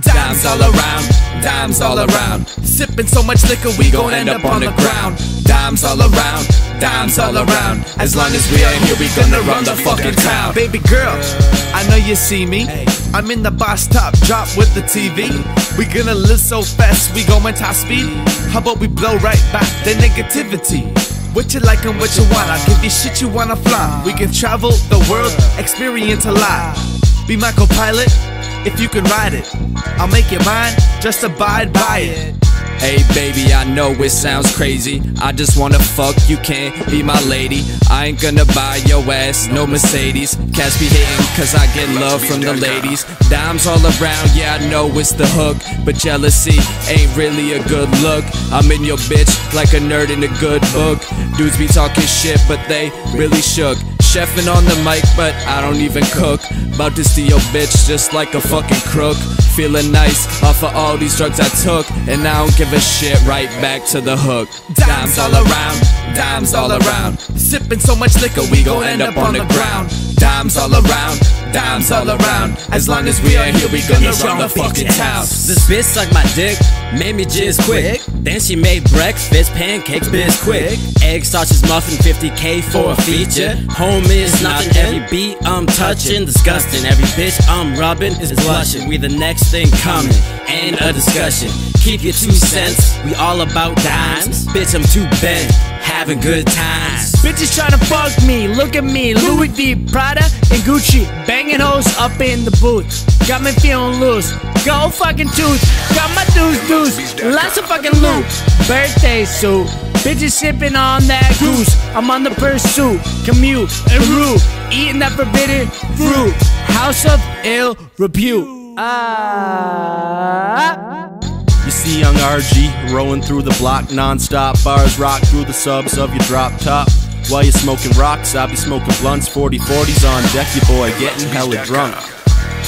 Dimes all around, dimes all around. Sipping so much liquor, we gon' end up on the ground. Dimes all around, dimes all around. As long as we ain't here, we gonna run the fucking town. Baby girl, I know you see me. I'm in the boss top drop with the TV. We gonna live so fast, we going top speed. How about we blow right back the negativity? What you like and what you want, I'll give you shit you wanna fly. We can travel the world, experience a lot. Be my co-pilot if you can ride it. I'll make you mine, just abide by it. Hey baby, I know it sounds crazy. I just wanna fuck, you can't be my lady. I ain't gonna buy your ass, no Mercedes. Cats be hating cause I get love from the ladies. Dimes all around, yeah, I know it's the hook. But jealousy ain't really a good look. I'm in your bitch like a nerd in a good book. Dudes be talking shit, but they really shook. Chefing on the mic, but I don't even cook. About to steal your bitch just like a fucking crook. Feeling nice off of all these drugs I took, and I don't give a shit right back to the hook. Dimes all around, dimes all around. Sipping so much liquor, we gon' end up on the ground. Dimes all around, dimes all around. As long as we ain't here, we gonna run the fucking town. This bitch sucked my dick, made me jizz quick. Then she made breakfast, pancakes, Bisquick. Egg sausage muffin, 50k for a feature. Home is nothing, every beat I'm touching, disgusting. Every bitch I'm rubbing is blushing. We the next thing coming, ain't a discussion. Keep your two cents, we all about dimes. Bitch, I'm too bent, having good times. Bitches tryna fuck me, look at me, Louis V, Prada, and Gucci, banging hoes up in the booth. Got me feeling loose, go fucking tooth, got my deuce deuce, lots of fucking loot. Birthday suit, bitches sipping on that goose. I'm on the pursuit, commute and root, eating that forbidden fruit. House of ill repute. Ah. See young RG rolling through the block non-stop. Bars rock through the subs of your drop top. While you're smoking rocks, I'll be smoking blunts. 40-40s on deck, your boy getting hella drunk.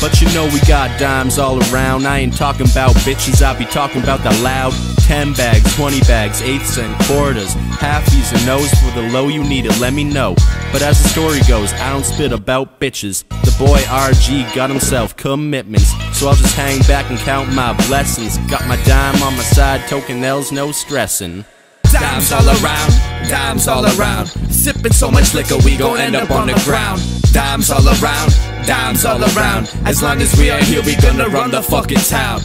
But you know we got dimes all around. I ain't talking about bitches, I be talking about the loud 10 bags, 20 bags, eighths and quarters Halfies and O's for the low you need it, let me know But as the story goes, I don't spit about bitches The boy RG got himself commitments So I'll just hang back and count my blessings Got my dime on my side, token L's, no stressing Dimes all around, dimes all around. Sipping so much liquor, we gon' end up on the ground. Dimes all around, dimes all around. As long as we ain't here, we gonna run the fucking town.